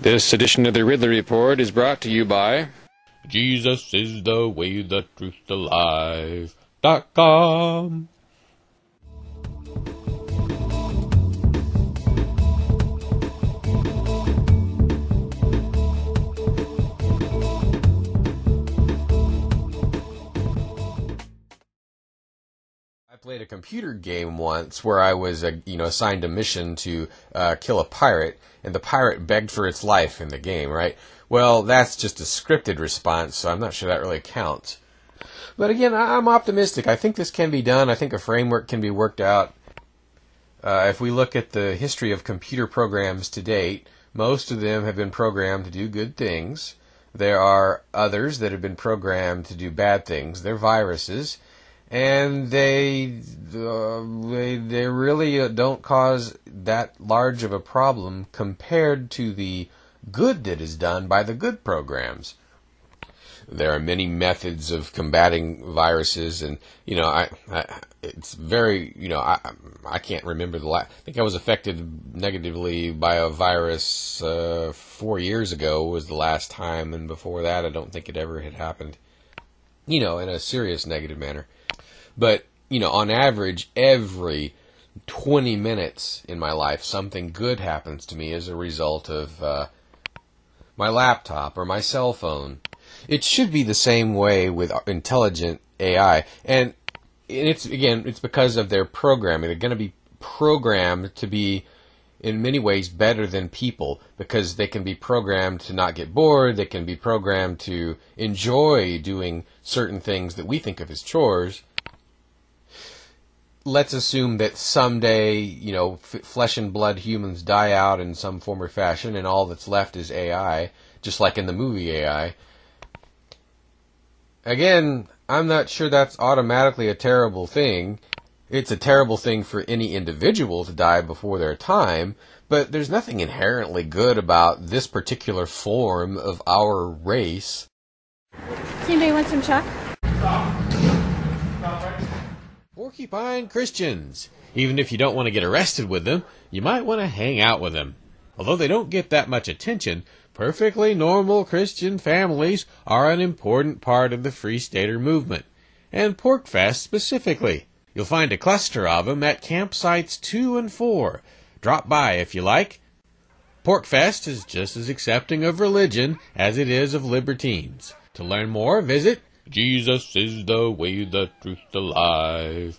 This edition of the Ridley Report is brought to you by Jesus is the way, the truth, the life. Dot com. Played a computer game once where I was, uh, you know, assigned a mission to uh, kill a pirate, and the pirate begged for its life in the game, right? Well, that's just a scripted response, so I'm not sure that really counts. But again, I- I'm optimistic. I think this can be done. I think a framework can be worked out. Uh, if we look at the history of computer programs to date, most of them have been programmed to do good things. There are others that have been programmed to do bad things. They're viruses, and they uh, they, they really uh, don't cause that large of a problem compared to the good that is done by the good programs there are many methods of combating viruses, and you know, I, I it's very, you know, I I can't remember the last. I think I was affected negatively by a virus uh, four years ago was the last time, and before that, I don't think it ever had happened. You know, in a serious negative manner, but you know, on average, every 20 minutes in my life, something good happens to me as a result of uh, my laptop or my cell phone. It should be the same way with intelligent AI, and it's again, it's because of their programming. They're going to be programmed to be, in many ways, better than people because they can be programmed to not get bored. They can be programmed to enjoy doing certain things that we think of as chores let's assume that someday, you know, f- flesh and blood humans die out in some form or fashion, and all that's left is AI, just like in the movie AI. Again, I'm not sure that's automatically a terrible thing. It's a terrible thing for any individual to die before their time, but there's nothing inherently good about this particular form of our race. Does anybody want some chalk? Porcupine Christians. Even if you don't want to get arrested with them, you might want to hang out with them. Although they don't get that much attention, perfectly normal Christian families are an important part of the Free Stater movement, and PorcFest specifically. You'll find a cluster of them at campsites 2 and 4. Drop by if you like. PorcFest is just as accepting of religion as it is of libertines. To learn more, visit Jesus is the way, the truth, the.